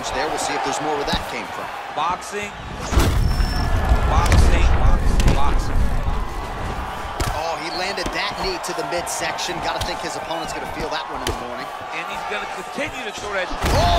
punch there. We'll see if there's more where that came from. Boxing. Boxing. Boxing. Oh, he landed that knee to the midsection. Got to think his opponent's going to feel that one in the morning. And he's going to continue to throw that. Oh!